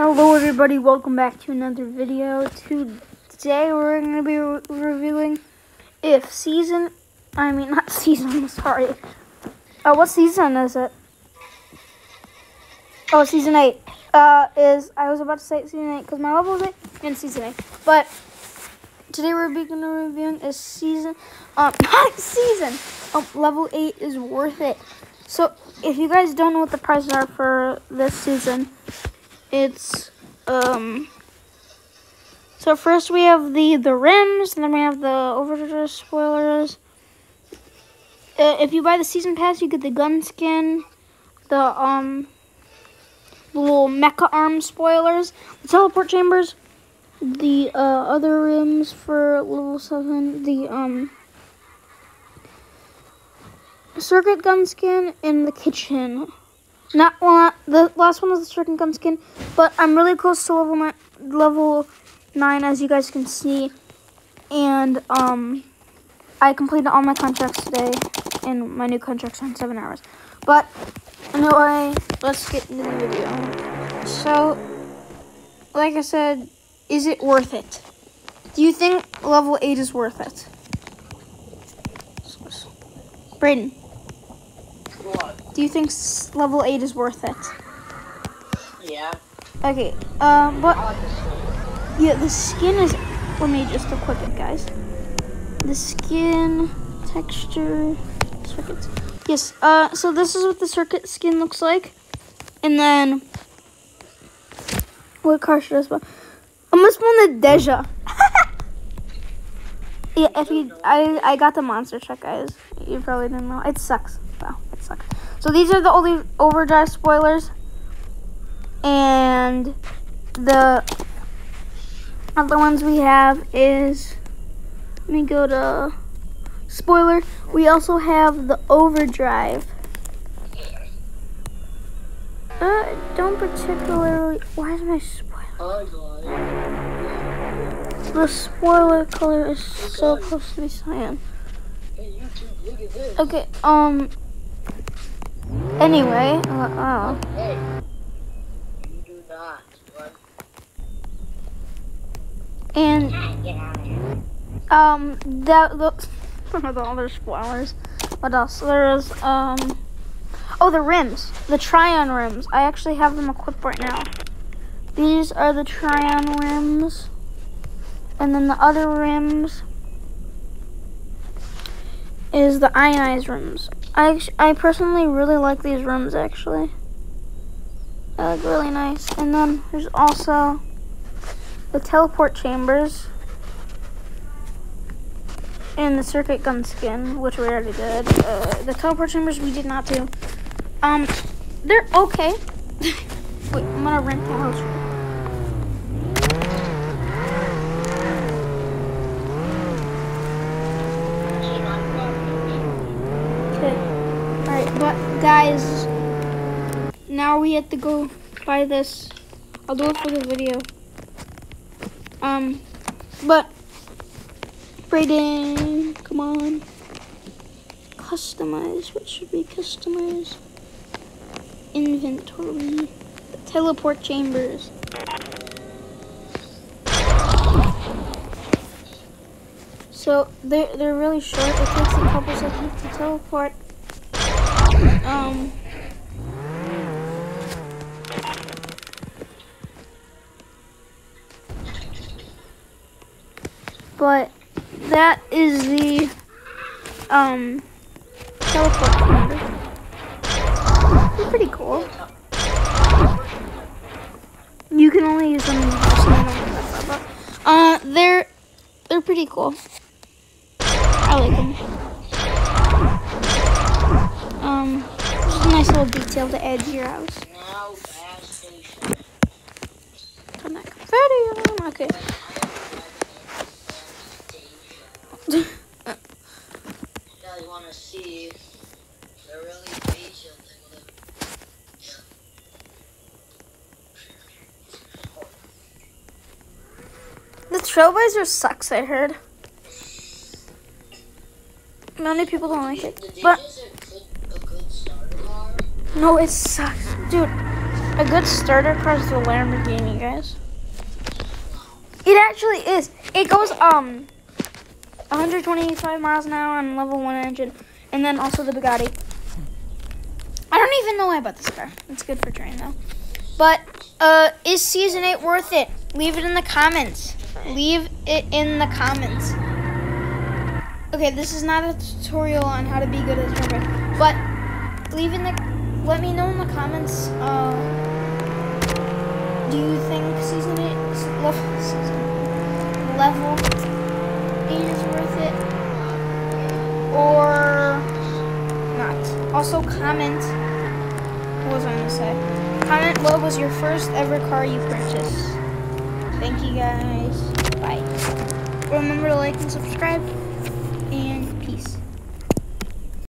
Hello everybody, welcome back to another video. Today we're going to be re reviewing if season, I mean not season, sorry. Oh, what season is it? Oh, season 8. Uh, is, I was about to say season 8 because my level is 8 in season 8. But today we're going to be reviewing is season, um, season, um, level 8 is worth it. So if you guys don't know what the prices are for this season, it's um so first we have the the rims and then we have the overdrive spoilers. Uh, if you buy the season pass you get the gun skin the um little mecha arm spoilers the teleport chambers the uh, other rims for level 7 the um circuit gun skin and the kitchen not well, the last one was the stricken gun skin, but I'm really close to level nine, level nine, as you guys can see, and um, I completed all my contracts today, and my new contract's on seven hours. But anyway, let's get into the video. So, like I said, is it worth it? Do you think level eight is worth it? Braden. Do you think level 8 is worth it? Yeah. Okay, um, but, yeah, the skin is, let me just equip it, guys. The skin, texture, circuits. Yes, uh, so this is what the circuit skin looks like. And then, what car should I spawn? I'm gonna spawn the Deja. yeah, if you, I, I got the monster truck, guys. You probably didn't know. It sucks. So these are the only overdrive spoilers. And the other ones we have is, let me go to spoiler. We also have the overdrive. Uh, don't particularly, why is my spoiler? The spoiler color is so close to be cyan. Okay, um, Anyway, uh, oh. Hey, you do not. What? And um, that the the other spoilers. What else? There's um, oh the rims, the Tryon rims. I actually have them equipped right now. These are the Tryon rims, and then the other rims is the ionized rims. I, I personally really like these rooms, actually. They look really nice. And then there's also the teleport chambers and the circuit gun skin, which we already did. Uh, the teleport chambers we did not do. Um, they're okay. Wait, I'm gonna rent the house. But guys, have to go buy this. I'll do it for the video. Um, but Braden, come on. Customize. What should we customize? Inventory. The teleport chambers. So they're they're really short. It takes a couple seconds to teleport. Um. But that is the um teleport. It's pretty cool. You can only use them in the Uh, they're they're pretty cool. I like them. Um, just a nice little detail to add to your house. Turn that confetti on. Okay. The Trailblazer sucks, I heard. Many people don't like it. But no, it sucks. Dude, a good starter car is the Lamborghini, guys. It actually is. It goes um 125 miles an hour on level 1 engine. And then also the Bugatti. I don't even know why I bought this car. It's good for train, though. But uh, is Season 8 worth it? Leave it in the comments. Leave it in the comments. Okay, this is not a tutorial on how to be good at driving, but leave in the, let me know in the comments, uh, do you think Season 8, Also comment. What was I gonna say? Comment what was your first ever car you purchased. Thank you guys. Bye. Remember to like and subscribe.